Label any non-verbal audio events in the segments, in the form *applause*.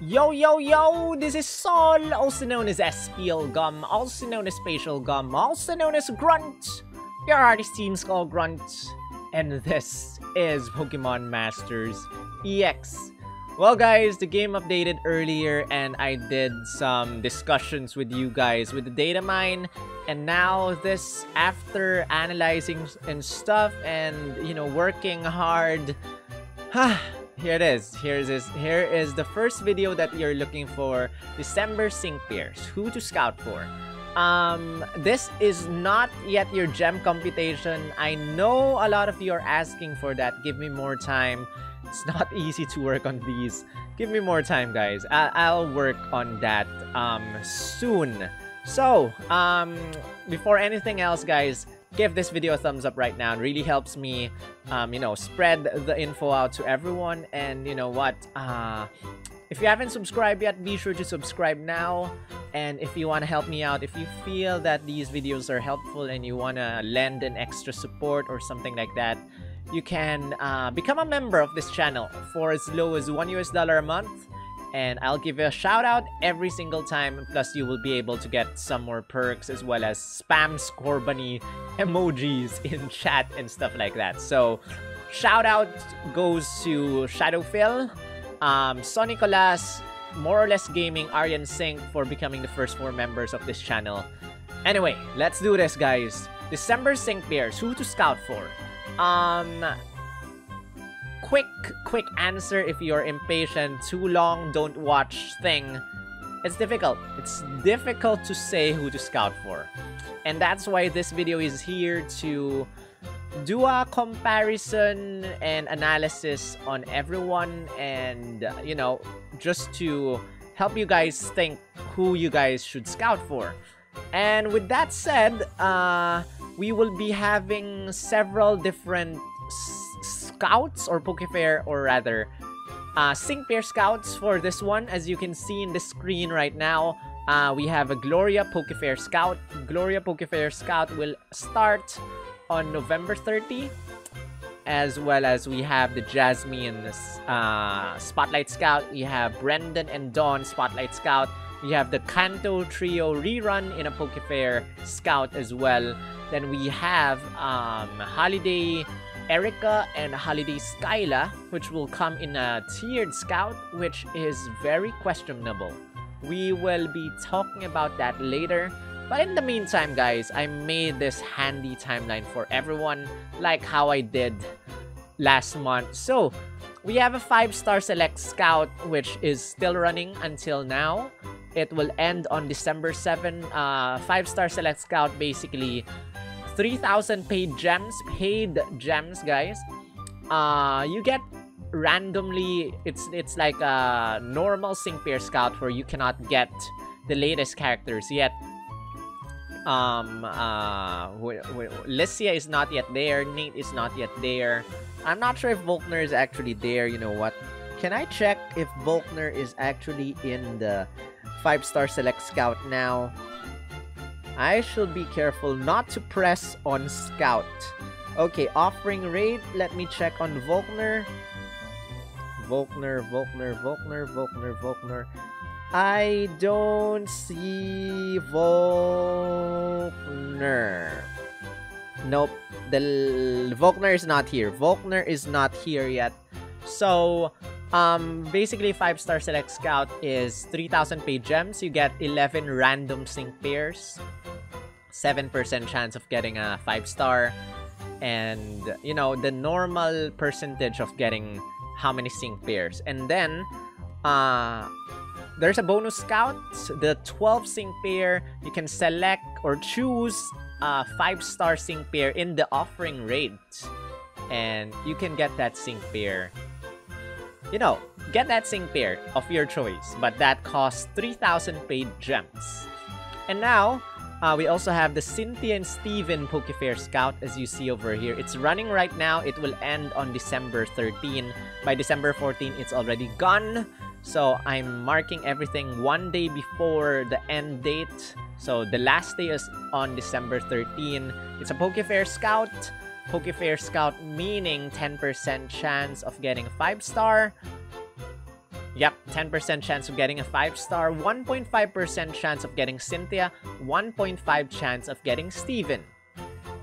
Yo, yo, yo, this is Sol, also known as SPL Gum, also known as Spatial Gum, also known as Grunt. Your artist team's called Grunt. And this is Pokemon Masters EX. Well guys, the game updated earlier and I did some discussions with you guys with the data mine and now this after analyzing and stuff and you know working hard *sighs* ah, here it is. Here is. Here is the first video that you're looking for December sync pairs who to scout for? Um this is not yet your gem computation. I know a lot of you are asking for that. Give me more time. It's not *laughs* easy to work on these. Give me more time guys. I I'll work on that um soon. So, um, before anything else, guys, give this video a thumbs up right now. It really helps me, um, you know, spread the info out to everyone. And you know what? Uh, if you haven't subscribed yet, be sure to subscribe now. And if you want to help me out, if you feel that these videos are helpful and you want to lend an extra support or something like that, you can uh, become a member of this channel for as low as one US dollar a month and I'll give you a shout out every single time plus you will be able to get some more perks as well as spam Scorbunny emojis *laughs* in chat and stuff like that. So shout out goes to Shadowphil um, Sonicolas more or less gaming Aryan Sync for becoming the first four members of this channel. Anyway let's do this guys. December Sync Pairs who to scout for? Um quick, quick answer if you're impatient, too long, don't watch thing. It's difficult. It's difficult to say who to scout for. And that's why this video is here to do a comparison and analysis on everyone and, you know, just to help you guys think who you guys should scout for. And with that said, uh, we will be having several different scouts or Pokefair or rather uh, Sync scouts for this one. As you can see in the screen right now, uh, we have a Gloria Pokefair Scout. Gloria Pokefair Scout will start on November 30 as well as we have the Jasmine uh, Spotlight Scout. We have Brendan and Dawn Spotlight Scout. We have the Kanto Trio rerun in a Pokefair Scout as well. Then we have um, Holiday Erica and Holiday Skyla, which will come in a tiered scout, which is very questionable. We will be talking about that later. But in the meantime, guys, I made this handy timeline for everyone, like how I did last month. So, we have a 5-star select scout, which is still running until now. It will end on December 7. 5-star uh, select scout basically 3,000 paid gems. Paid gems, guys. Uh, you get randomly, it's it's like a normal sync pair scout where you cannot get the latest characters yet. Um, uh, Lisia is not yet there. Nate is not yet there. I'm not sure if Volkner is actually there. You know what? Can I check if Volkner is actually in the 5-star select scout now? I should be careful not to press on Scout. Okay, offering rate. Let me check on Volkner. Volkner, Volkner, Volkner, Volkner, Volkner. I don't see Volkner. Nope. The Volkner is not here. Volkner is not here yet. So, um, basically, 5-star Select Scout is 3,000 paid gems. You get 11 random sync pairs. 7% chance of getting a 5-star. And, you know, the normal percentage of getting how many sync pairs. And then, uh, there's a bonus scout. The 12 sync pair, you can select or choose a 5-star sync pair in the offering rate. And you can get that sync pair you know, get that sync pair of your choice, but that costs 3,000 paid gems. And now, uh, we also have the Cynthia and Steven Pokefair Scout as you see over here. It's running right now. It will end on December 13. By December 14, it's already gone. So I'm marking everything one day before the end date. So the last day is on December 13. It's a Pokefair Scout. Pokefair Scout meaning 10% chance of getting a 5 star. Yep, 10% chance of getting a 5 star, 1.5% chance of getting Cynthia, 1.5 chance of getting Steven.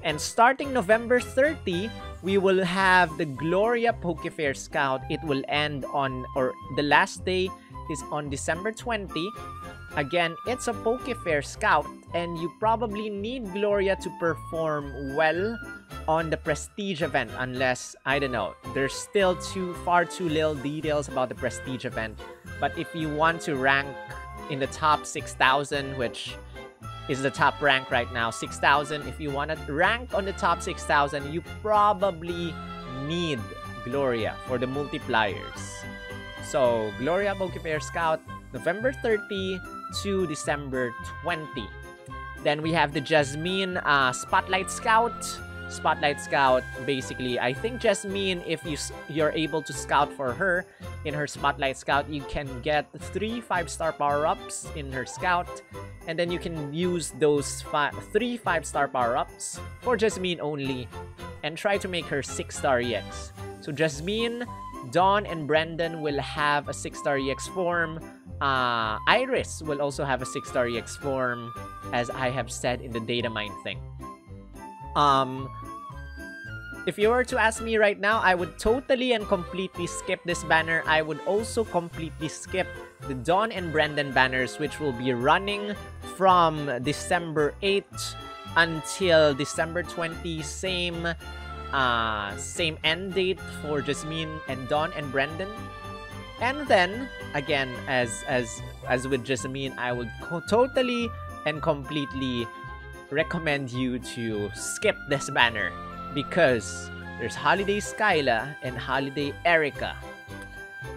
And starting November 30, we will have the Gloria Pokefair Scout. It will end on, or the last day is on December 20. Again, it's a Pokefair Scout, and you probably need Gloria to perform well on the Prestige event, unless, I don't know, there's still too far too little details about the Prestige event. But if you want to rank in the top 6,000, which is the top rank right now, 6,000. If you want to rank on the top 6,000, you probably need Gloria for the multipliers. So, Gloria Pokefair Scout, November 30 to December 20. Then we have the Jasmine uh, Spotlight Scout. Spotlight Scout, basically, I think Jasmine, if you you're able to scout for her in her Spotlight Scout, you can get three five-star power-ups in her Scout, and then you can use those three five-star power-ups for Jasmine only, and try to make her six-star EX. So Jasmine, Dawn, and Brendan will have a six-star EX form. Uh, Iris will also have a six-star EX form, as I have said in the data mine thing. Um, if you were to ask me right now, I would totally and completely skip this banner. I would also completely skip the Dawn and Brendan banners, which will be running from December 8th until December 20. Same, uh, same end date for Jasmine and Dawn and Brendan. And then, again, as as as with Jasmine, I would totally and completely recommend you to skip this banner because there's Holiday Skyla and Holiday Erica.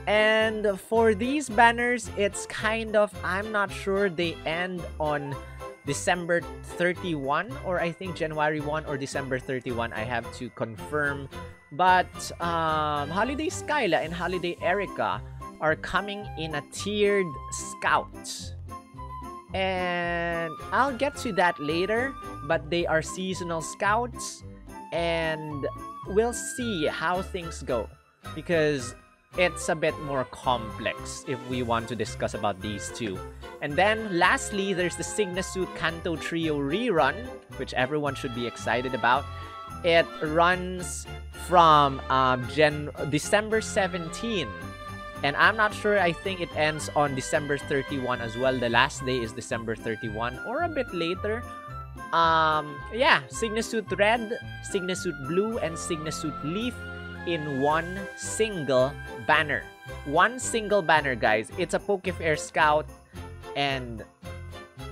And for these banners, it's kind of, I'm not sure they end on December 31 or I think January 1 or December 31. I have to confirm. But um, Holiday Skyla and Holiday Erica are coming in a tiered scout. And I'll get to that later, but they are seasonal scouts and we'll see how things go because it's a bit more complex if we want to discuss about these two. And then lastly, there's the Suit Kanto Trio rerun, which everyone should be excited about. It runs from um, Gen December 17. And I'm not sure, I think it ends on December 31 as well. The last day is December 31 or a bit later. Um, yeah, Suit Red, Suit Blue, and Suit Leaf in one single banner. One single banner, guys. It's a Pokefair Scout, and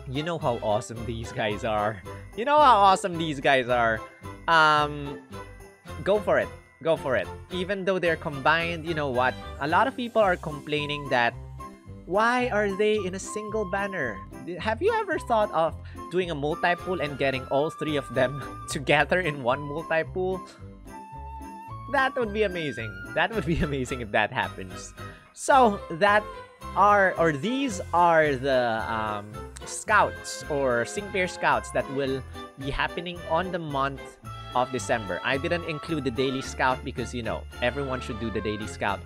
you know how awesome these guys are. You know how awesome these guys are. Um, go for it. Go for it. Even though they're combined, you know what? A lot of people are complaining that why are they in a single banner? Have you ever thought of doing a multi-pool and getting all three of them *laughs* together in one multi-pool? That would be amazing. That would be *laughs* amazing if that happens. So that are or these are the um, scouts or sync pair scouts that will be happening on the month of December. I didn't include the daily scout because you know everyone should do the daily scout.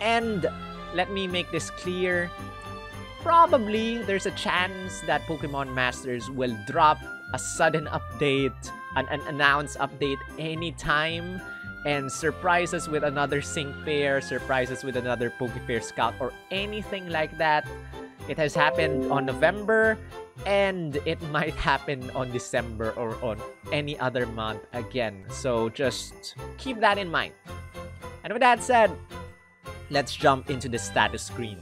And let me make this clear probably there's a chance that Pokemon Masters will drop a sudden update, an, an announced update anytime, and surprise us with another sync pair, surprise us with another Pokefair Scout, or anything like that. It has happened on November, and it *laughs* might happen on December or on any other month again. So just keep that in mind. And with that said, let's jump into the status screen.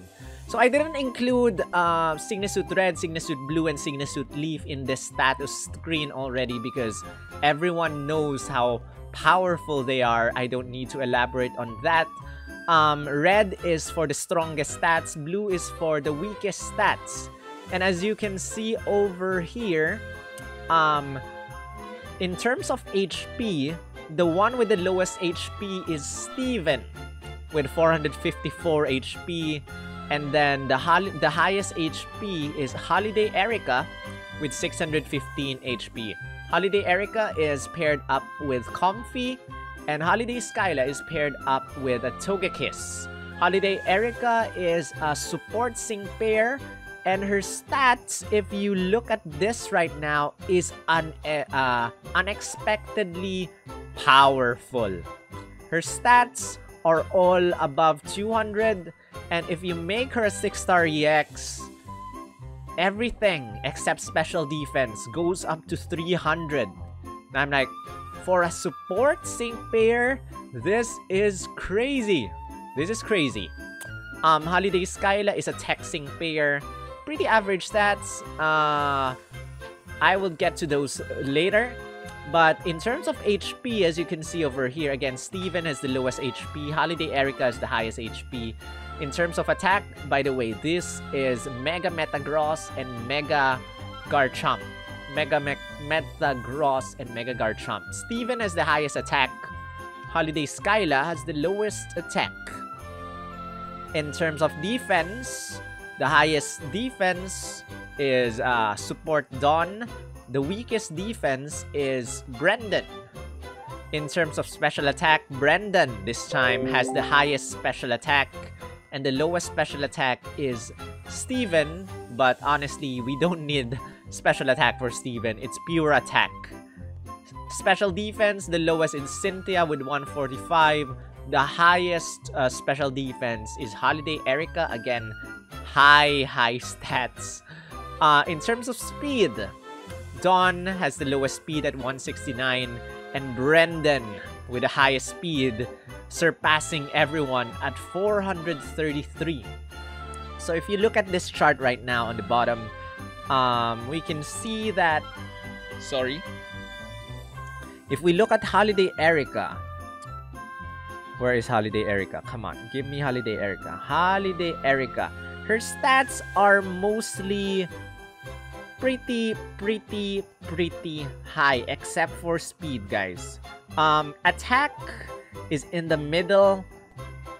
So I didn't include uh, Suit Red, Suit Blue, and Suit Leaf in the status screen already because everyone knows how powerful they are. I don't need to elaborate on that. Um, red is for the strongest stats, blue is for the weakest stats. And as you can see over here, um, in terms of HP, the one with the lowest HP is Steven with 454 HP. And then the, the highest HP is Holiday Erica with 615 HP. Holiday Erica is paired up with Comfey, and Holiday Skyla is paired up with a Togekiss. Holiday Erica is a support sync pair and her stats if you look at this right now is un eh, uh, unexpectedly powerful. Her stats are all above 200 and if you make her a 6 star EX everything except special defense goes up to 300 and I'm like for a support sync pair this is crazy. This is crazy. Um Holiday Skyla is a sync pair pretty average stats. Uh, I will get to those later. But in terms of HP, as you can see over here, again, Steven has the lowest HP. Holiday Erica has the highest HP. In terms of attack, by the way, this is Mega Metagross and Mega Garchomp. Mega Me Metagross and Mega Garchomp. Steven has the highest attack. Holiday Skyla has the lowest attack. In terms of defense, the highest defense is uh, support Dawn. The weakest defense is Brendan. In terms of special attack, Brendan this time has the highest special attack. And the lowest special attack is Steven. But honestly, we don't need special attack for Steven. It's pure attack. Special defense, the lowest is Cynthia with 145. The highest uh, special defense is Holiday Erica. Again, high, high stats. Uh, in terms of speed, Dawn has the lowest speed at 169, and Brendan with the highest speed, surpassing everyone at 433. So if you look at this chart right now on the bottom, um, we can see that... Sorry. If we look at Holiday Erica, where is Holiday Erica? Come on, give me Holiday Erica. Holiday Erica her stats are mostly pretty, pretty, pretty high, except for speed, guys. Um, attack is in the middle.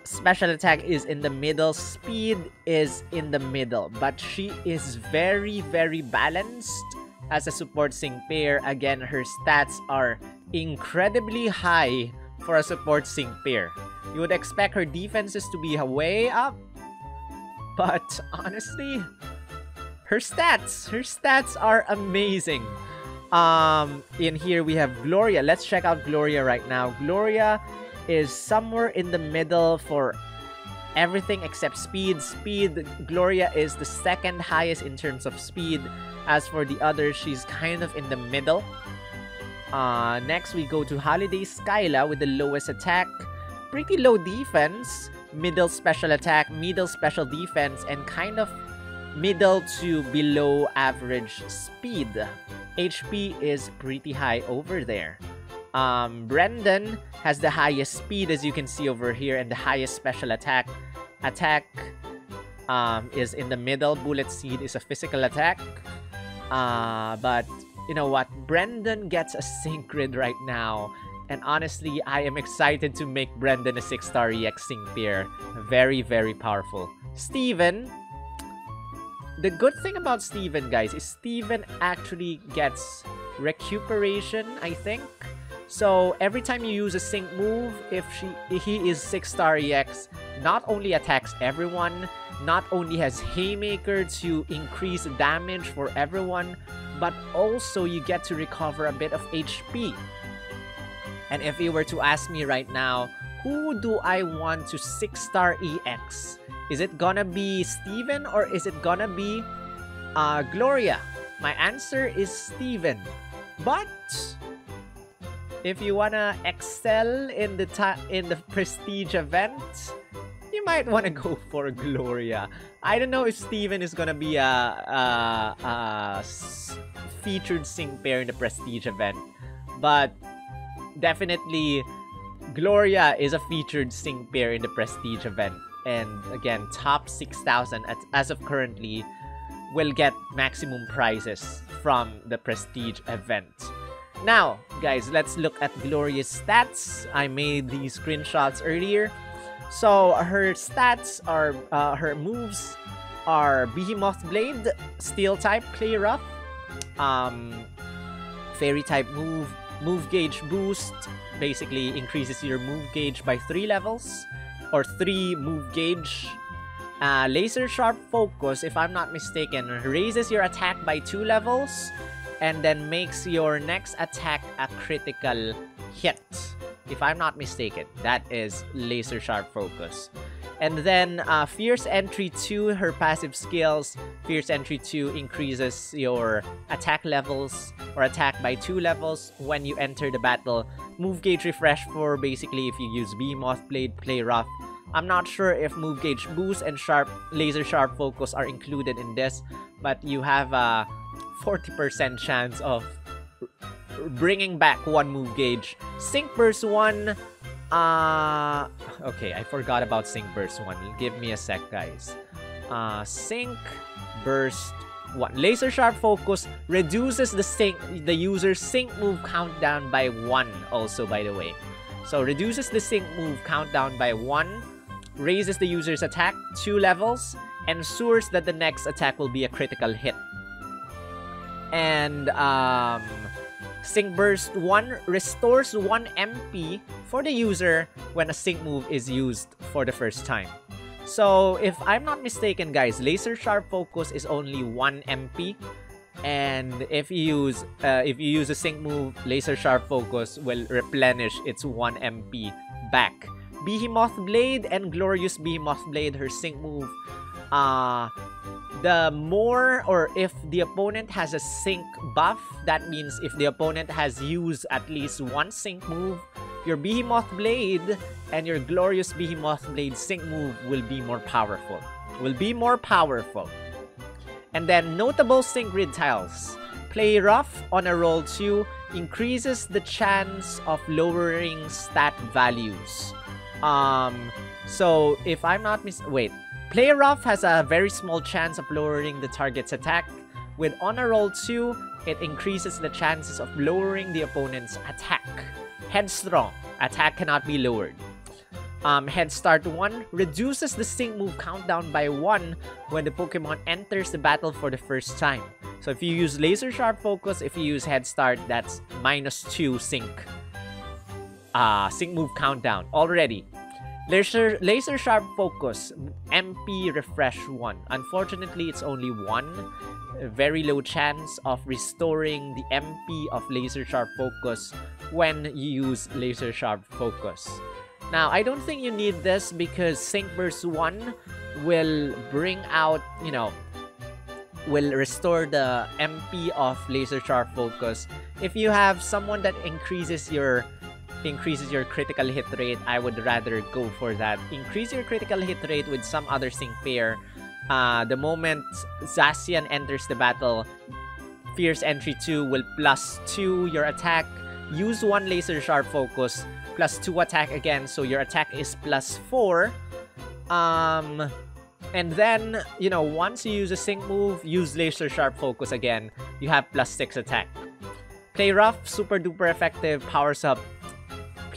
Special attack is in the middle. Speed is in the middle. But she is very, very balanced as a support sync pair. Again, her stats are incredibly high for a support sync pair. You would expect her defenses to be way up, but honestly, her stats, her stats are amazing. Um, in here we have Gloria. Let's check out Gloria right now. Gloria is somewhere in the middle for everything except speed. Speed, Gloria is the second highest in terms of speed. As for the others, she's kind of in the middle. Uh, next, we go to Holiday Skyla with the lowest attack. Pretty low defense middle special attack, middle special defense, and kind of middle to below average speed. HP is pretty high over there. Um, Brendan has the highest speed as you can see over here and the highest special attack. Attack um, is in the middle. Bullet Seed is a physical attack. Uh, but you know what? Brendan gets a sync grid right now and honestly, I am excited to make Brendan a 6-star EX pair. Very, very powerful. Steven. The good thing about Steven, guys, is Steven actually gets recuperation, I think. So every time you use a sync move, if she he is 6-star EX, not only attacks everyone, not only has Haymaker to increase damage for everyone, but also you get to recover a bit of HP. And if you were to ask me right now, who do I want to 6-star EX? Is it gonna be Steven or is it gonna be uh, Gloria? My answer is Steven. But if you wanna excel in the in the prestige event, you might want to *laughs* go for Gloria. I don't know if Steven is gonna be a, a, a featured sync pair in the prestige event, but definitely Gloria is a featured sync pair in the Prestige event. And again, top 6,000 as of currently will get maximum prizes from the Prestige event. Now, guys, let's look at Gloria's stats. I made these screenshots earlier. So, her stats are, uh, her moves are Behemoth Blade, Steel type, Play Rough, um, Fairy type move, move gauge boost basically increases your move gauge by 3 levels. or 3 move gauge. Uh, laser Sharp Focus, if I'm not mistaken, raises your attack by 2 levels and then makes your next attack a critical hit. If I'm not mistaken, that is Laser Sharp Focus. And then uh, Fierce Entry 2, her passive skills. Fierce Entry 2 increases your attack levels or attack by 2 levels when you enter the battle. Move Gauge Refresh for basically if you use Behemoth Blade, Play Rough. I'm not sure if Move Gauge Boost and Sharp Laser Sharp Focus are included in this, but you have a 40% chance of bringing back one move gauge. Sync Burst 1 uh, okay, I forgot about Sync Burst 1. Give me a sec, guys. Uh, Sync Burst 1. Laser Sharp Focus reduces the sync, the user's sync move countdown by 1 also, by the way. So, reduces the sync move countdown by 1, raises the user's attack 2 levels, and ensures that the next attack will be a critical hit. And, um... Sync Burst 1 restores 1 MP for the user when a sync move is used for the first time. So, if I'm not mistaken, guys, Laser Sharp Focus is only 1 MP. And if you use uh, if you use a sync move, Laser Sharp Focus will replenish its 1 MP back. Behemoth Blade and Glorious Behemoth Blade, her sync move, uh, the more or if the opponent has a sync buff, that means if the opponent has used at least one sync move, your Behemoth Blade and your Glorious Behemoth Blade sync move will be more powerful. Will be more powerful. And then notable sync grid tiles. Play rough on a roll 2 increases the chance of lowering stat values. Um, so if I'm not mis- wait, Play Rough has a very small chance of lowering the target's attack. With On a Roll 2, it increases the chances of lowering the opponent's attack. Headstrong, attack cannot be lowered. Um, Head Start 1 reduces the sync move countdown by 1 when the Pokemon enters the battle for the first time. So if you use Laser Sharp Focus, if you use Head Start, that's minus 2 sync. Uh, sync move countdown already. Laser, laser Sharp Focus, MP Refresh 1. Unfortunately, it's only 1. Very low chance of restoring the MP of Laser Sharp Focus when you use Laser Sharp Focus. Now, I don't think you need this because Sync Burst 1 will bring out, you know, will restore the MP of Laser Sharp Focus. If you have someone that increases your increases your critical hit rate, I would rather go for that. Increase your critical hit rate with some other sync pair. Uh, the moment Zacian enters the battle, Fierce Entry 2 will plus 2 your attack. Use 1 Laser Sharp Focus, plus 2 attack again, so your attack is plus 4. Um, and then, you know, once you use a sync move, use Laser Sharp Focus again, you have plus 6 attack. Play rough, super duper effective, powers up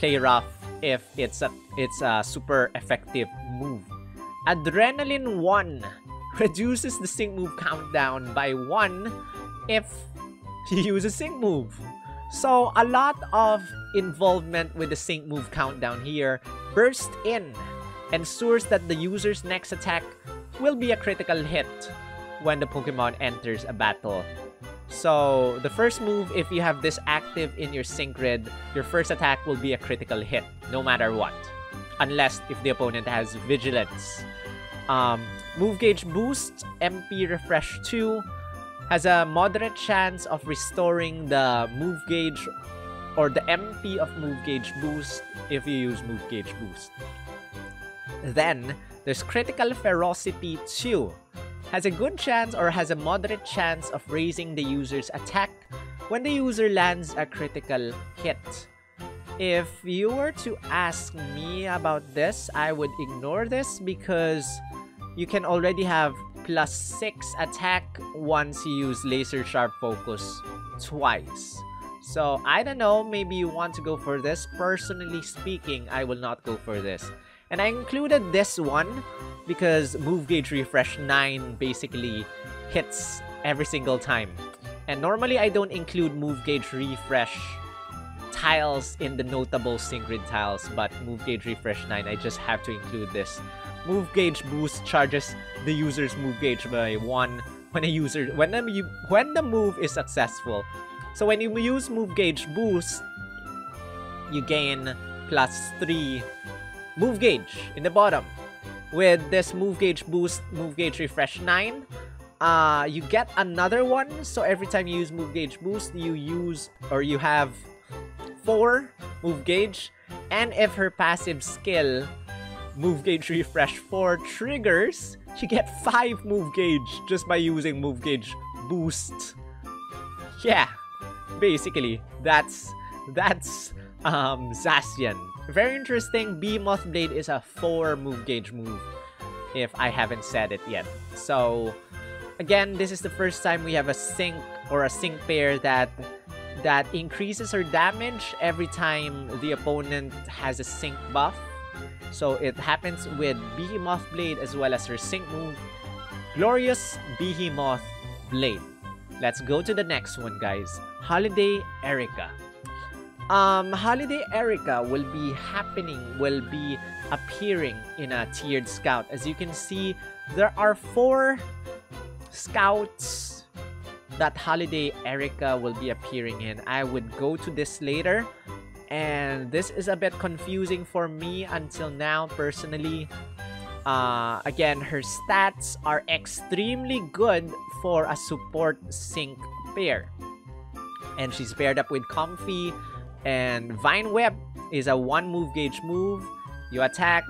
play rough if it's a it's a super effective move. Adrenaline 1 reduces the sync move countdown by 1 if you use a sync move. So a lot of involvement with the sync move countdown here. Burst in ensures that the user's next attack will be a critical hit when the Pokemon enters a battle so the first move, if you have this active in your sync grid, your first attack will be a critical hit, no matter what. Unless if the opponent has Vigilance. Um, move Gauge Boost, MP Refresh 2, has a moderate chance of restoring the move gauge or the MP of move gauge boost if you use move gauge boost. Then, there's Critical Ferocity 2 has a good chance or has a moderate chance of raising the user's attack when the user lands a critical hit. If you were to ask me about this, I would ignore this because you can already have plus 6 attack once you use laser sharp focus twice. So I don't know, maybe you want to go for this. Personally speaking, I will not go for this. And I included this one because Move Gauge Refresh 9 basically hits every single time. And normally I don't include Move Gauge Refresh tiles in the notable sync grid tiles, but move gauge refresh 9, I just have to include this. Move gauge boost charges the user's move gauge by 1 when a user when the, when the move is successful. So when you use move gauge boost, you gain plus 3 move gauge in the bottom. With this move gauge boost, move gauge refresh 9, uh, you get another one. So every time you use move gauge boost, you use or you have 4 move gauge. And if her passive skill, move gauge refresh 4 triggers, she get 5 move gauge just by using move gauge boost. Yeah, basically, that's that's um, Zacian. Very interesting. Behemoth Blade is a 4 move gauge move, if I haven't said it yet. So, again, this is the first time we have a sync or a sync pair that that increases her damage every time the opponent has a sync buff. So it happens with Behemoth Blade as well as her sync move, Glorious Behemoth Blade. Let's go to the next one, guys. Holiday Erika. Um, Holiday Erica will be happening, will be appearing in a tiered scout. As you can see, there are four scouts that Holiday Erica will be appearing in. I would go to this later. And this is a bit confusing for me until now, personally. Uh, again, her stats are extremely good for a support sync pair. And she's paired up with Comfey, and Vine Whip is a one move gauge move. You attack,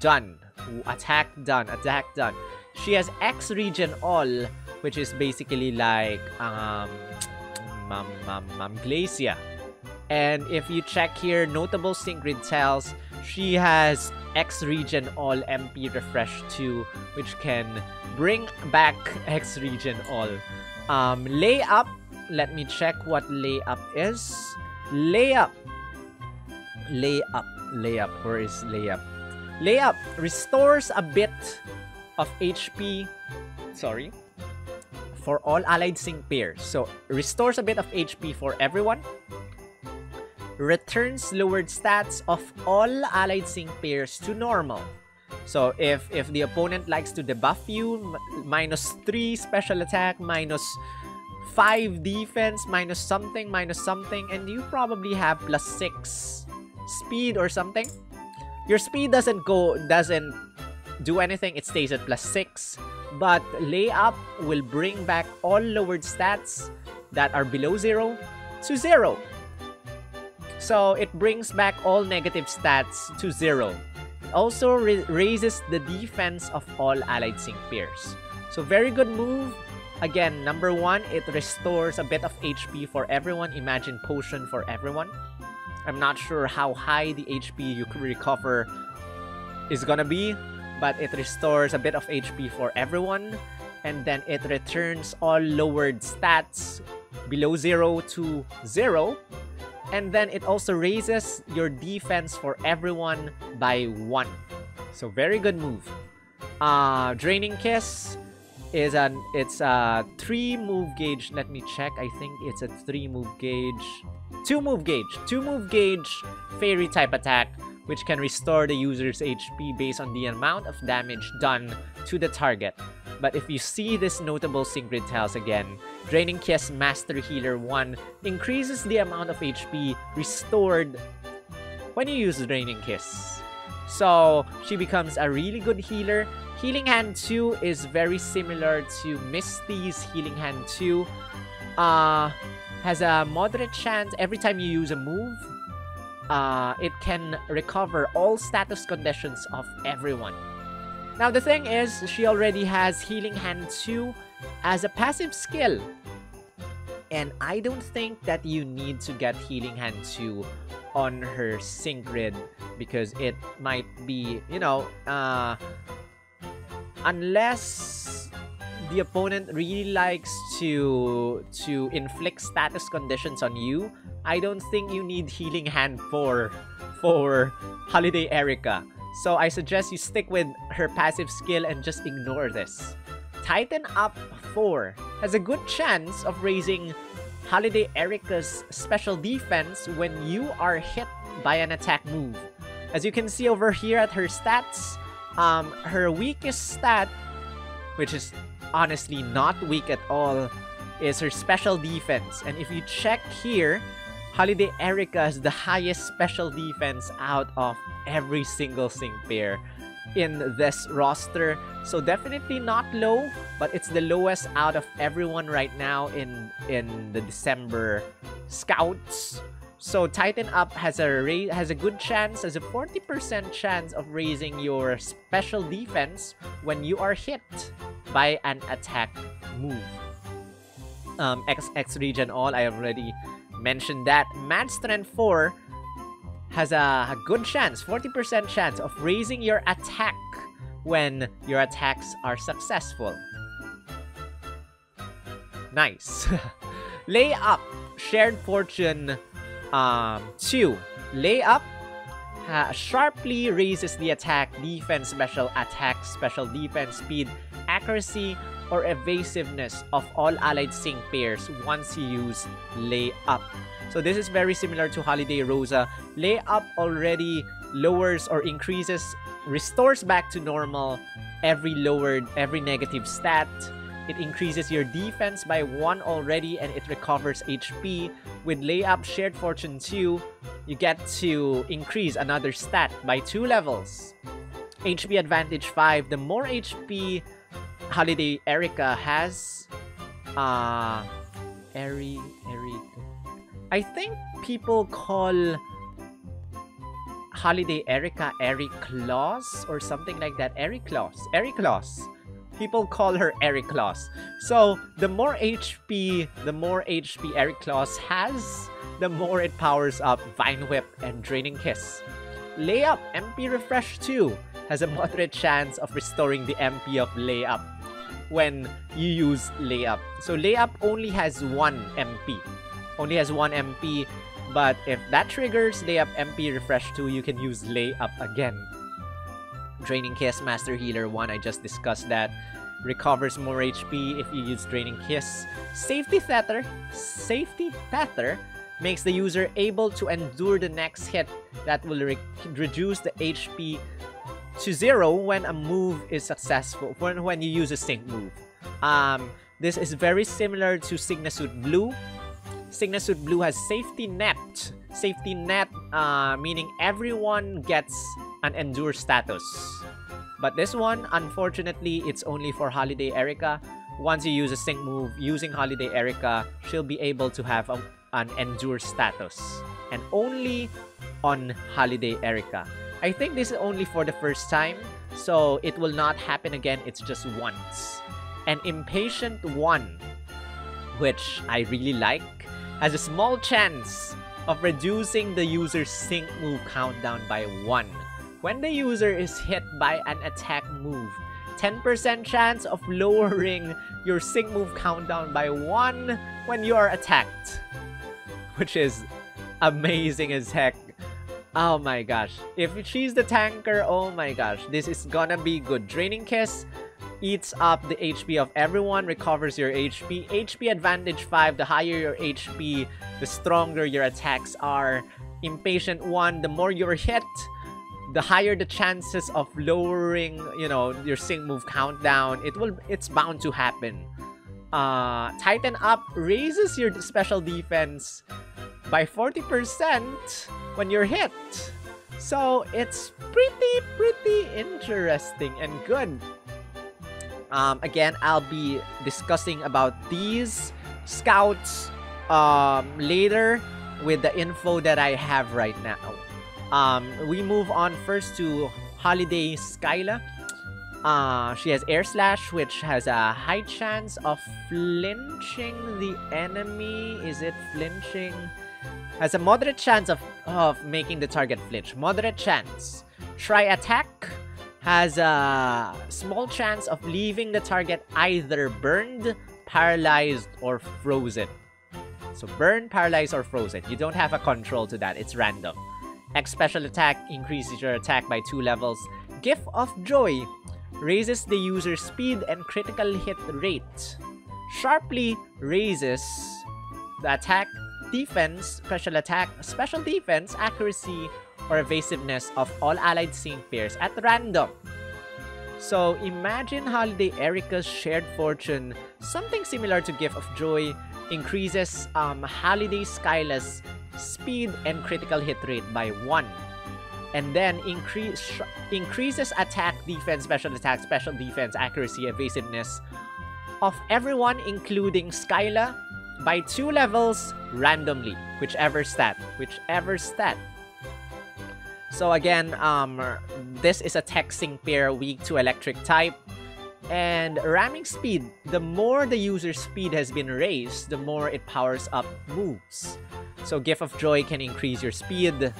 done. Attack, done. Attack, done. She has X Regen All, which is basically like um, um, um, Glacia. And if you check here, notable sync grid tells she has X Regen All MP Refresh 2, which can bring back *laughs* X Regen All. Um, layup, let me check what layup is. Layup. Layup. Layup. Where is layup? Layup restores a bit of HP. Sorry. For all allied sync pairs. So, restores a bit of HP for everyone. Returns lowered stats of all allied sync pairs to normal. So, if, if the opponent likes to debuff you, minus 3 special attack, minus 5 defense, minus something, minus something, and you probably have plus 6 speed or something. Your speed doesn't go, doesn't do anything, it stays at plus 6. But layup will bring back all lowered stats that are below 0 to 0. So it brings back all negative stats to 0. It also raises the defense of all allied sync pairs. So very good move, Again, number one, it restores a bit of HP for everyone. Imagine potion for everyone. I'm not sure how high the HP you recover is gonna be, but it restores a bit of HP for everyone. And then it returns all lowered stats below 0 to 0. And then it also raises your defense for everyone by 1. So very good move. Uh, Draining Kiss is an it's a three move gauge. Let me check. I think it's a three move gauge, two move gauge, two move gauge fairy type attack, which can restore the user's HP based on the amount of damage done to the target. But if you see this notable sync grid tiles again, Draining Kiss Master Healer 1 increases the amount of HP restored when you use Draining Kiss. So she becomes a really good healer Healing Hand 2 is very similar to Misty's Healing Hand 2. Uh, has a moderate chance every time you use a move, uh, it can recover all status conditions of everyone. Now the thing is, she already has Healing Hand 2 as a passive skill. And I don't think that you need to get Healing Hand 2 on her sync grid because it might be, you know, uh, unless the opponent really likes to to inflict status conditions on you, I don't think you need Healing Hand for for Holiday Erica. So I suggest you stick with her passive skill and just ignore this. Titan Up 4 has a good chance of raising Holiday Erica's special defense when you are hit by an attack move. As you can see over here at her stats, um, her weakest stat, which is honestly not weak at all, is her special defense. And if you check here, Holiday Erica has the highest special defense out of every single sync pair in this roster. So definitely not low, but it's the lowest out of everyone right now in in the December scouts. So Titan Up has a has a good chance, has a 40% chance of raising your special defense when you are hit by an attack move. Um, X X Regen All I already mentioned that. Mad Strength 4 has a, a good chance, 40% chance of raising your attack when your attacks are successful. Nice. *laughs* Lay up, shared fortune um, 2. Lay up uh, sharply raises the attack, defense, special attack, special defense, speed, accuracy, or evasiveness of all allied sync pairs once you use lay up. So this is very similar to Holiday Rosa. Lay up already lowers or increases, restores back to normal every lowered, every negative stat. It increases your defense by 1 already and it recovers HP. With Layup Shared Fortune 2, you get to increase another stat by 2 levels. HP Advantage 5. The more HP Holiday Erica has, uh, Eri, Eri, I think people call Holiday Erica Eric Claus or something like that. Eric Claus. Eric Claus. People call her Eric Claus. So the more HP, the more HP Eric Claus has, the more it powers up Vine Whip and Draining Kiss. Layup MP Refresh 2 has a *laughs* moderate chance of restoring the MP of Layup when you use Layup. So Layup only has 1 MP. Only has 1 MP, but if that triggers Layup MP Refresh 2, you can use Layup again. Draining Kiss, Master Healer 1, I just discussed that. Recovers more HP if you use Draining Kiss. Safety Tether, Safety Tether makes the user able to endure the next hit that will re reduce the HP to zero when a move is successful, when, when you use a sync move. Um, this is very similar to Suit Blue. Suit Blue has Safety Net. Safety Net, uh, meaning everyone gets an Endure status. But this one, unfortunately, it's only for Holiday Erica. Once you use a sync move using Holiday Erica, she'll be able to have a, an Endure status. And only on Holiday Erica. I think this is only for the first time, so it will not happen again. It's just once. An Impatient 1, which I really like, has a small chance of reducing the user's sync move countdown by 1 when the user is hit by an attack move, 10% chance of *laughs* lowering your sync move countdown by 1 when you are attacked. Which is amazing as heck. Oh my gosh. If she's the tanker, oh my gosh. This is gonna be good. Draining Kiss eats up the HP of everyone, recovers your HP. HP advantage 5, the higher your HP, the stronger your attacks are. Impatient 1, the more you're hit, the higher the chances of lowering, you know, your sync move countdown, it will it's bound to happen. Uh, Titan Up raises your special defense by 40% when you're hit. So it's pretty, pretty interesting and good. Um, again, I'll be discussing about these scouts um, later with the info that I have right now. Um, we move on first to Holiday Skyla. Uh, she has Air Slash, which has a high chance of flinching the enemy. Is it flinching? Has a moderate chance of, of making the target flinch. Moderate chance. Tri Attack has a small chance of leaving the target either burned, paralyzed, or frozen. So burn, paralyzed, or frozen. You don't have a control to that. It's random. X special attack increases your attack by 2 levels. Gift of Joy raises the user's speed and critical hit rate. Sharply raises the attack, defense, special attack, special defense, accuracy, or evasiveness of all allied sync pairs at random. So imagine Holiday Erica's shared fortune, something similar to Gift of Joy, increases um, Holiday Skyla's speed and critical hit rate by 1. And then increase increases attack, defense, special attack, special defense, accuracy, evasiveness of everyone including Skyla by 2 levels randomly, whichever stat, whichever stat so again, um, this is a texting pair weak to electric type. And ramming speed, the more the user's speed has been raised, the more it powers up moves. So Gift of Joy can increase your speed,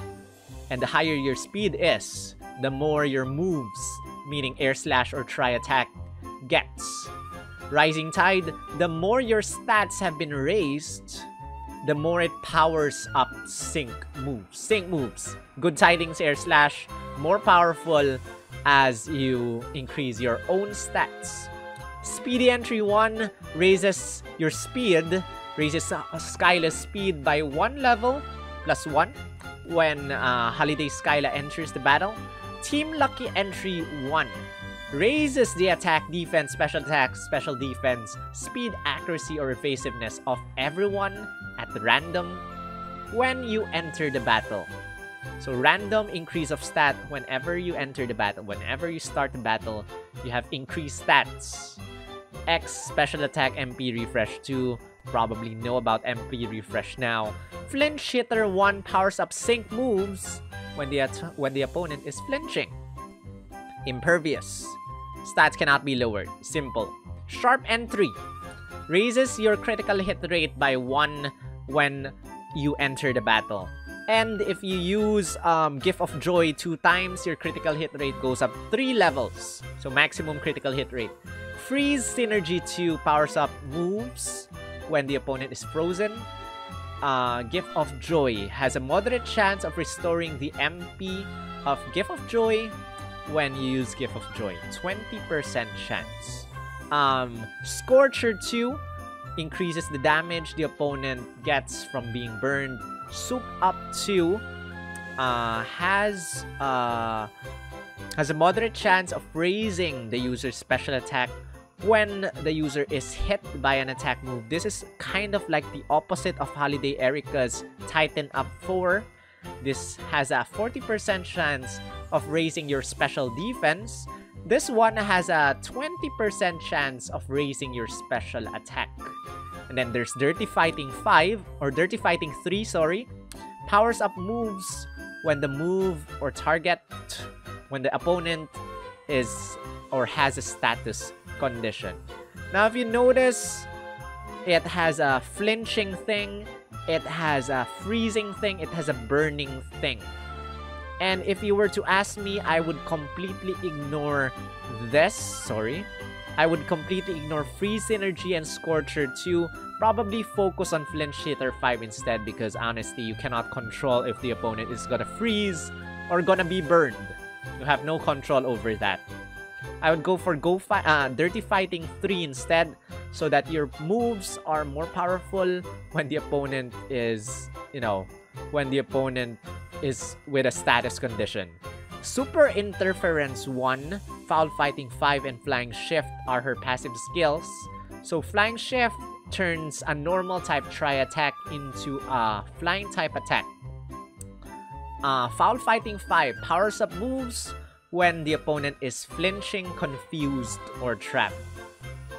and the higher your speed is, the more your moves, meaning air slash or Tri Attack, gets. Rising Tide, the more your stats have been raised, the more it powers up sync moves. Sync moves. Good Tidings Air Slash, more powerful as you increase your own stats. Speedy Entry 1 raises your speed, raises uh, Skyla's speed by 1 level plus 1 when uh, Holiday Skyla enters the battle. Team Lucky Entry 1 raises the attack, defense, special attack, special defense, speed, accuracy, or evasiveness of everyone random when you enter the battle. So random increase of stat whenever you enter the battle. Whenever you start the battle, you have increased stats. X special attack MP refresh 2. Probably know about MP refresh now. Flinch hitter 1 powers up sync moves when the when the opponent is flinching. Impervious. Stats cannot be lowered. Simple. Sharp entry. Raises your critical hit rate by 1 when you enter the battle. And if you use um, Gift of Joy two times, your critical hit rate goes up three levels. So maximum critical hit rate. Freeze Synergy 2 powers up moves when the opponent is frozen. Uh, Gift of Joy has a moderate chance of restoring the MP of Gift of Joy when you use Gift of Joy. 20% chance. Um, Scorcher 2 increases the damage the opponent gets from being burned. Soup up 2 uh, has uh, has a moderate chance of raising the user's special attack when the user is hit by an attack move. This is kind of like the opposite of Holiday Erika's Titan Up 4. This has a 40% chance of raising your special defense. This one has a 20% chance of raising your special attack. And then there's Dirty Fighting 5, or Dirty Fighting 3, sorry. Powers up moves when the move or target, when the opponent is or has a status condition. Now, if you notice, it has a flinching thing, it has a freezing thing, it has a burning thing. And if you were to ask me, I would completely ignore this, sorry, I would completely ignore Freeze Synergy and Scorcher 2. Probably focus on Flinch Hitter 5 instead because honestly, you cannot control if the opponent is gonna freeze or gonna be burned. You have no control over that. I would go for go fi uh, Dirty Fighting 3 instead so that your moves are more powerful when the opponent is, you know, when the opponent is with a status condition. Super Interference 1, Foul Fighting 5, and Flying Shift are her passive skills. So Flying Shift turns a normal type tri attack into a flying type attack. Uh, Foul Fighting 5 powers up moves when the opponent is flinching, confused, or trapped.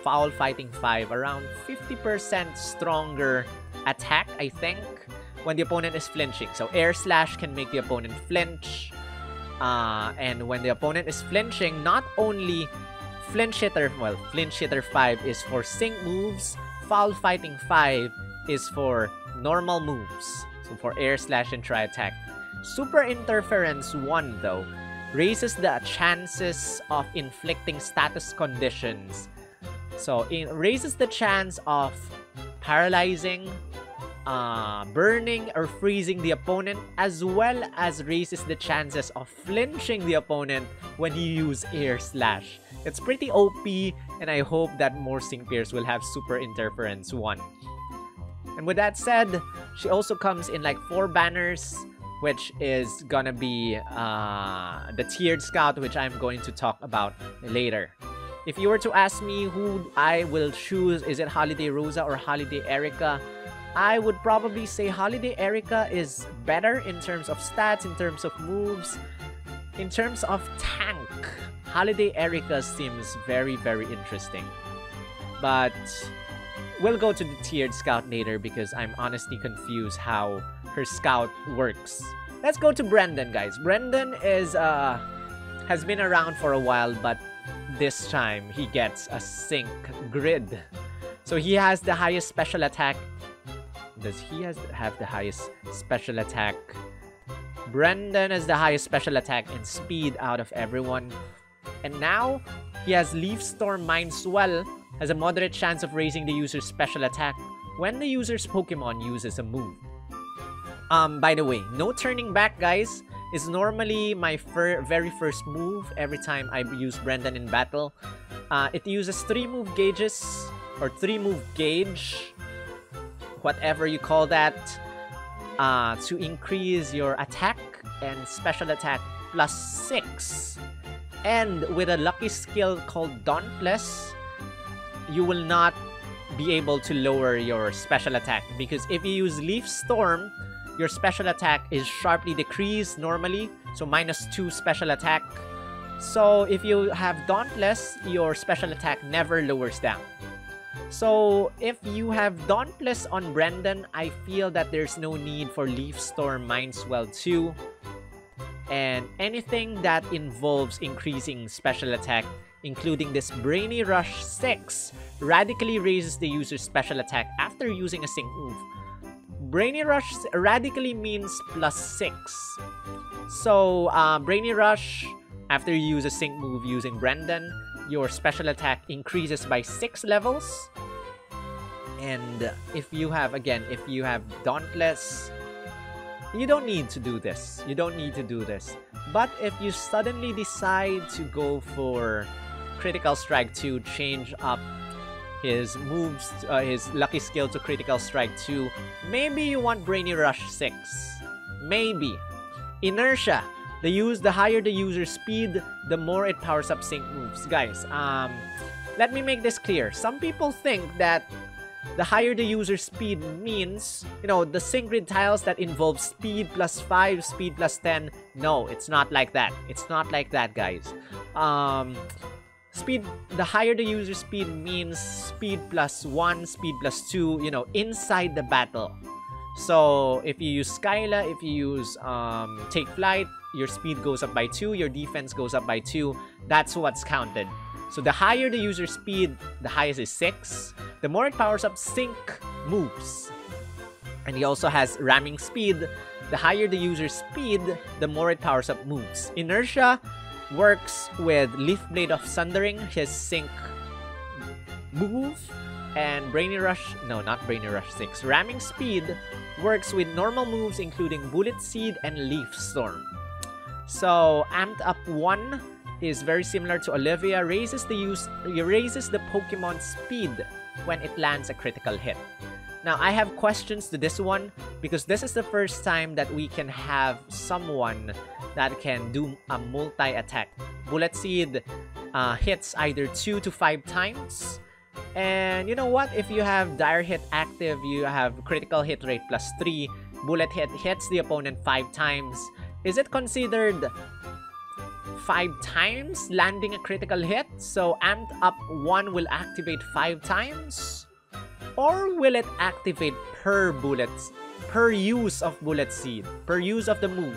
Foul Fighting 5 around 50% stronger attack, I think, when the opponent is flinching. So Air Slash can make the opponent flinch. Uh, and when the opponent is flinching, not only flinch hitter, well, flinch hitter 5 is for sync moves, foul fighting 5 is for normal moves. So for air slash and tri attack. Super interference 1 though raises the chances of inflicting status conditions. So it raises the chance of paralyzing, uh, burning or freezing the opponent as well as raises the chances of flinching the opponent when you use air slash. It's pretty OP and I hope that more sync pairs will have super interference 1. And with that said, she also comes in like four banners, which is gonna be uh, the tiered scout, which I'm going to talk about later. If you were to ask me who I will choose, is it Holiday Rosa or Holiday Erika? I would probably say Holiday Erika is better in terms of stats, in terms of moves, in terms of tank. Holiday Erika seems very, very interesting. But we'll go to the tiered scout later because I'm honestly confused how her scout works. Let's go to Brendan, guys. Brendan is uh has been around for a while, but this time he gets a sync grid. So he has the highest special attack does he has have the highest special attack? Brendan has the highest special attack and speed out of everyone. And now, he has Leaf Storm Mind Swell, has a moderate chance of raising the user's special attack when the user's Pokemon uses a move. Um, by the way, no turning back, guys, is normally my fir very first move every time I use Brendan in battle. Uh, it uses 3 move gauges, or 3 move gauge, whatever you call that, uh, to increase your attack and special attack plus 6. And with a lucky skill called Dauntless, you will not be able to lower your special attack because if you use Leaf Storm, your special attack is sharply decreased normally, so minus 2 special attack. So if you have Dauntless, your special attack never lowers down. So, if you have Dauntless on Brendan, I feel that there's no need for Leaf Storm Mindswell 2. And anything that involves increasing special attack, including this Brainy Rush 6, radically raises the user's special attack after using a sync move. Brainy Rush radically means plus 6. So, uh, Brainy Rush, after you use a sync move using Brendan, your special attack increases by 6 levels. And if you have, again, if you have Dauntless, you don't need to do this. You don't need to do this. But if you suddenly decide to go for Critical Strike to change up his moves, uh, his lucky skill to Critical Strike 2, maybe you want Brainy Rush 6. Maybe. Inertia. The use the higher the user speed, the more it powers up sync moves. Guys, um, let me make this clear. Some people think that the higher the user speed means, you know, the sync grid tiles that involve speed plus 5, speed plus 10. No, it's not like that. It's not like that, guys. Um, speed, the higher the user speed means speed plus 1, speed plus 2, you know, inside the battle. So if you use Skyla, if you use um, Take Flight, your speed goes up by 2, your defense goes up by 2. That's what's counted. So the higher the user speed, the highest is 6. The more it powers up sync moves. And he also has ramming speed. The higher the user speed, the more it powers up moves. Inertia works with Leaf Blade of Sundering, his sync move and Brainy Rush, no, not Brainy Rush 6. Ramming Speed works with normal moves including Bullet Seed and Leaf Storm. So, Amped Up 1 is very similar to Olivia, raises the use raises the Pokemon speed when it lands a critical hit. Now, I have questions to this one because this is the first time that we can have someone that can do a multi-attack. Bullet Seed uh, hits either 2 to 5 times and you know what? If you have Dire Hit active, you have critical hit rate plus 3. Bullet hit hits the opponent 5 times. Is it considered 5 times landing a critical hit? So amped up 1 will activate 5 times? Or will it activate per bullets, per use of bullet seed, per use of the move?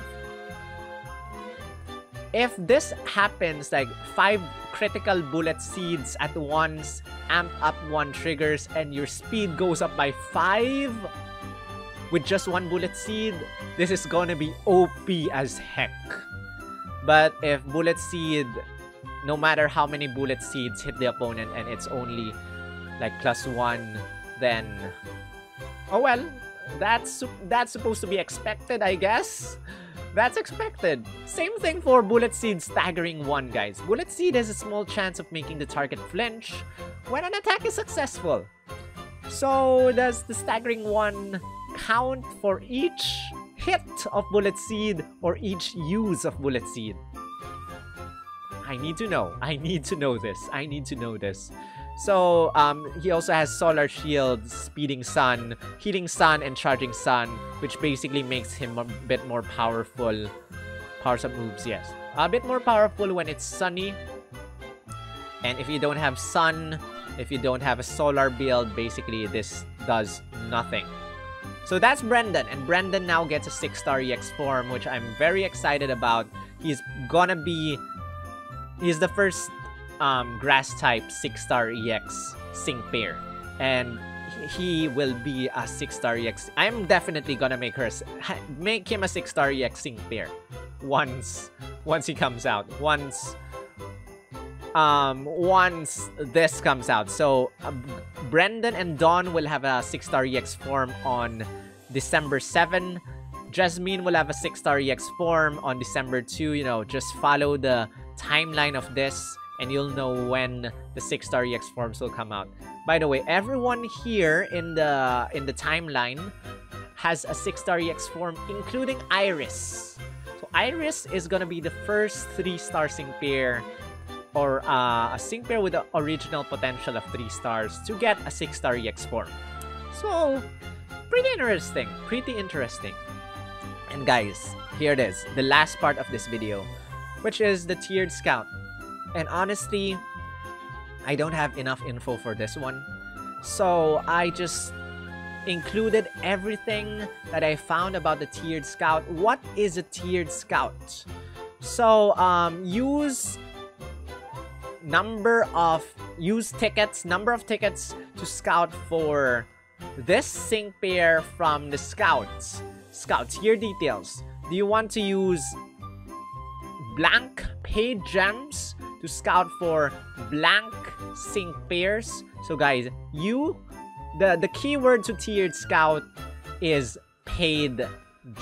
If this happens like 5 critical bullet seeds at once, amp up 1 triggers, and your speed goes up by 5 with just one bullet seed, this is gonna be OP as heck. But if bullet seed, no matter how many bullet seeds hit the opponent and it's only like plus 1, then oh well, that's that's supposed to be expected, I guess. That's expected. Same thing for Bullet Seed staggering 1, guys. Bullet Seed has a small chance of making the target flinch when an attack is successful. So does the staggering one count for each hit of Bullet Seed or each use of Bullet Seed? I need to know. I need to know this. I need to know this. So um, he also has Solar Shield, Speeding Sun, Healing Sun, and Charging Sun, which basically makes him a bit more powerful. Powers up moves, yes. A bit more powerful when it's sunny. And if you don't have Sun, if you don't have a Solar build, basically this does nothing. So that's Brendan, and Brendan now gets a 6-star EX form, which I'm very excited about. He's gonna be... He's the first um, grass type 6 star EX sync pair. And he will be a 6 star EX. I'm definitely gonna make her make him a 6 star EX sync pair once once he comes out. Once um once this comes out. So uh, Brendan and Dawn will have a 6 star EX form on December 7. Jasmine will have a 6 star EX form on December 2. You know, just follow the timeline of this and you'll know when the 6-star EX forms will come out. By the way, everyone here in the in the timeline has a 6-star EX form, including Iris. So Iris is gonna be the first 3-star sync pair or uh, a sync pair with the original potential of 3 stars to get a 6-star EX form. So, pretty interesting. Pretty interesting. And guys, here it is, the last part of this video, which is the tiered scout. And honestly, I don't have enough info for this one. So I just included everything that I found about the tiered scout. What is a tiered scout? So um, use number of used tickets, number of tickets to scout for this sync pair from the scouts. Scouts, tier details. Do you want to use blank paid gems to scout for blank sync pairs. So guys, you the the keyword to tiered scout is paid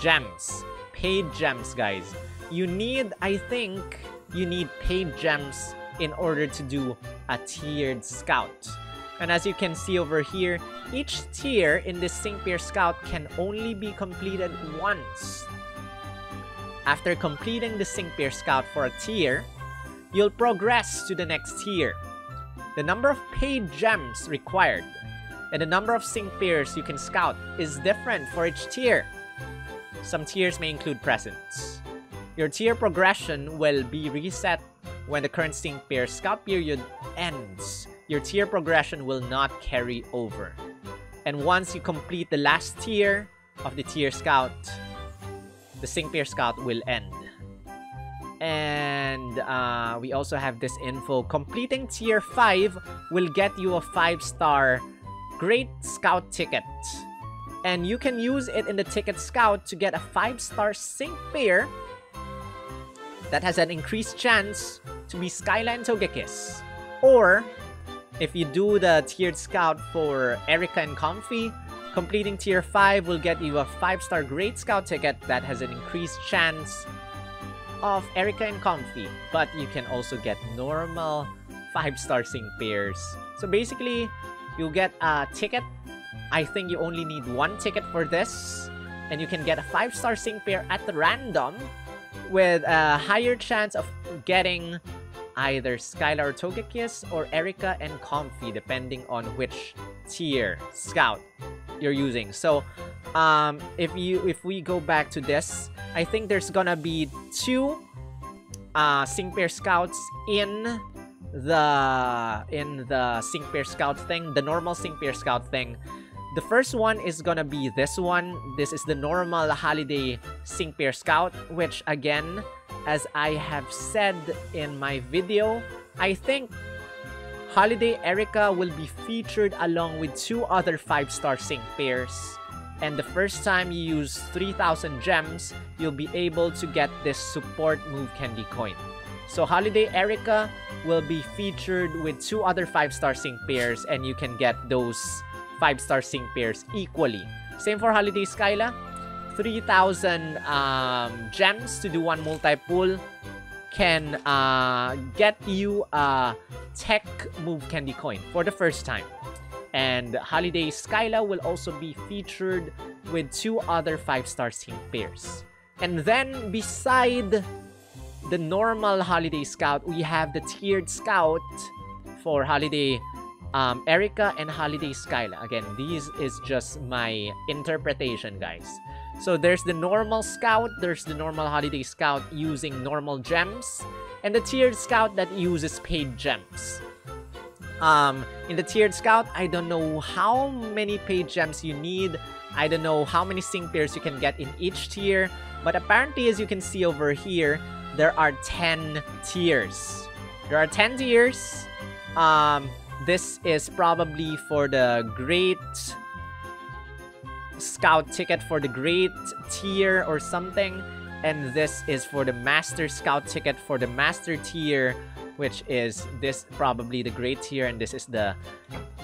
gems. Paid gems, guys. You need, I think, you need paid gems in order to do a tiered scout. And as you can see over here, each tier in this sync pair scout can only be completed once. After completing the sync pair scout for a tier, you'll progress to the next tier. The number of paid gems required and the number of sync pairs you can scout is different for each tier. Some tiers may include presents. Your tier progression will be reset when the current sync pair scout period ends. Your tier progression will not carry over. And once you complete the last tier of the tier scout, the sync pair scout will end. And uh, we also have this info. Completing tier 5 will get you a 5-star Great Scout ticket. And you can use it in the Ticket Scout to get a 5-star sync pair that has an increased chance to be Skyline Togekiss. Or, if you do the Tiered Scout for Erika and Comfey, completing Tier 5 will get you a 5-star Great Scout ticket that has an increased chance of Erika and Comfey, but you can also get normal 5-star sync pairs. So basically, you'll get a ticket. I think you only need one ticket for this. And you can get a 5-star sync pair at the random with a higher chance of getting either Skyla Togekiss or Erika and Comfey depending on which tier scout you're using. So um, if you if we go back to this, I think there's gonna be two uh, sync pair scouts in the in the sync pair scout thing, the normal sync pair scout thing. The first one is gonna be this one. This is the normal holiday sync pair scout, which again, as I have said in my video, I think Holiday Erika will be featured along with two other 5-star sync pairs. And the first time you use 3000 gems, you'll be able to get this support move candy coin. So Holiday Erika will be featured with two other 5-star sync pairs and you can get those 5-star sync pairs equally. Same for Holiday Skyla. 3,000 um, gems to do one multi-pull can uh, get you a tech move candy coin for the first time. And Holiday Skyla will also be featured with two other 5-star sync pairs. And then beside the normal Holiday Scout, we have the tiered Scout for Holiday um, Erika and Holiday Skyla. Again, these is just my interpretation, guys. So there's the normal Scout, there's the normal Holiday Scout using normal gems, and the tiered Scout that uses paid gems. Um, in the tiered Scout, I don't know how many paid gems you need. I don't know how many sync pairs you can get in each tier. But apparently, as you can see over here, there are 10 tiers. There are 10 tiers. Um, this is probably for the great scout ticket for the great tier or something. And this is for the master scout ticket for the master tier, which is this probably the great tier and this is the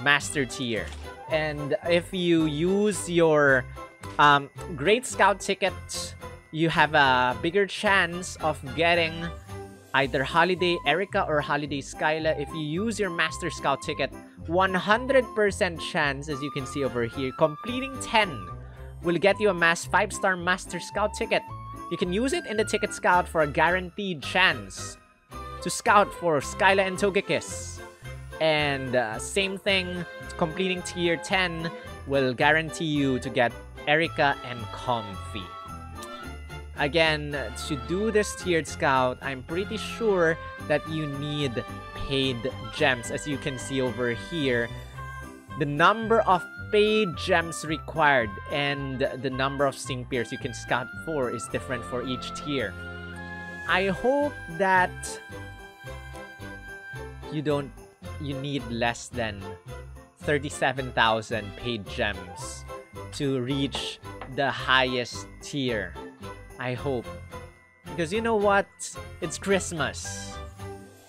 master tier. And if you use your um, great scout ticket, you have a bigger chance of getting either Holiday Erika or Holiday Skyla. If you use your Master Scout ticket, 100% chance, as you can see over here, completing 10 will get you a mass 5-star Master Scout ticket. You can use it in the Ticket Scout for a guaranteed chance to scout for Skyla and Togekiss. And uh, same thing, completing tier 10 will guarantee you to get Erika and Comfey. Again, to do this tiered scout, I'm pretty sure that you need paid gems. As you can see over here, the number of paid gems required and the number of sync pairs you can scout for is different for each tier. I hope that you don't you need less than 37,000 paid gems to reach the highest tier I hope. Because you know what? It's Christmas.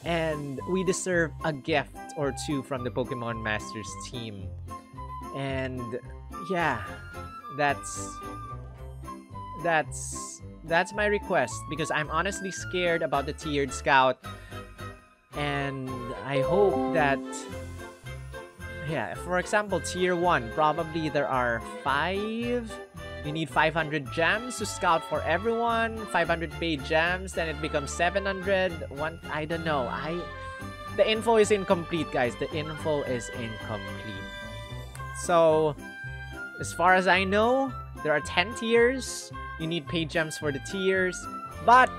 And we deserve a gift or two from the Pokemon Masters team. And yeah, that's that's that's my request because I'm honestly scared about the tiered scout and I hope that yeah, for example, tier 1, probably there are 5 you need 500 gems to scout for everyone, 500 paid gems, then it becomes 700. One, I don't know. I the info is incomplete, guys. The info is incomplete. So, as far as I know, there are 10 tiers. You need paid gems for the tiers. But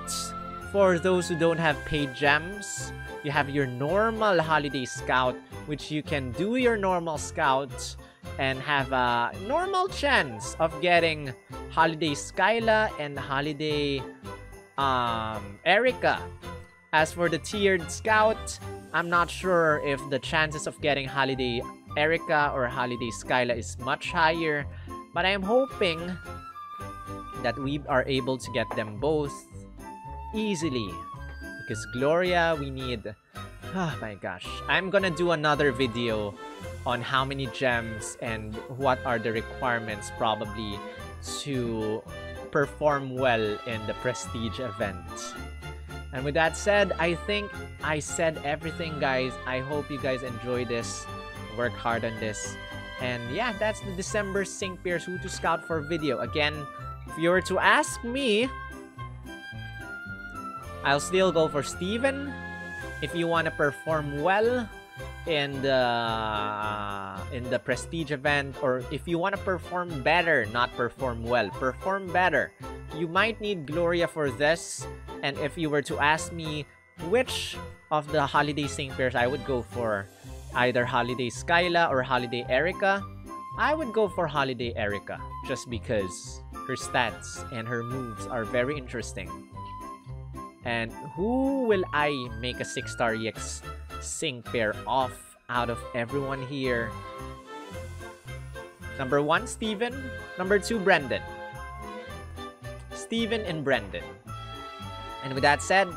for those who don't have paid gems, you have your normal holiday scout, which you can do your normal scout and have a normal chance of getting Holiday Skyla and Holiday um, Erika. As for the tiered scout, I'm not sure if the chances of getting Holiday Erika or Holiday Skyla is much higher, but I'm hoping that we are able to get them both easily. Because Gloria, we need... Oh *sighs* my gosh. I'm gonna do another video on how many gems and what are the requirements probably to perform well in the prestige event. And with that said, I think I said everything, guys. I hope you guys enjoy this, work hard on this. And yeah, that's the December Sync Pairs Who to Scout for video. Again, if you were to ask me, I'll still go for Steven. If you want to perform well, in the uh, in the prestige event or if you want to perform better not perform well perform better. You might need gloria for this and if you were to ask me which of the holiday sync pairs i would go for either holiday skyla or holiday erika i would go for holiday erika just because her stats and her moves are very interesting. And who will i make a six star ex sync pair off out of everyone here. Number one, Steven. Number two, Brendan. Steven and Brendan. And with that said,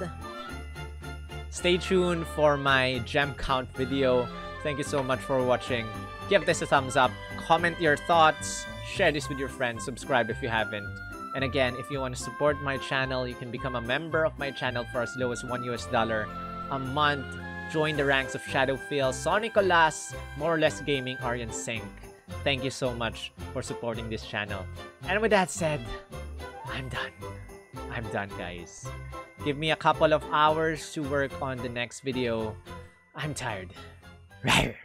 stay tuned for my gem count video. Thank you so much for watching. Give this a thumbs up, comment your thoughts, share this with your friends, subscribe if you haven't. And again, if you want to support my channel, you can become a member of my channel for as low as 1 US dollar a month join the ranks of Shadowfill, Sonicolas, More or Less Gaming, Aryan Sync. Thank you so much for supporting this channel. And with that said, I'm done. I'm done, guys. Give me a couple of hours to work on the next video. I'm tired. *laughs*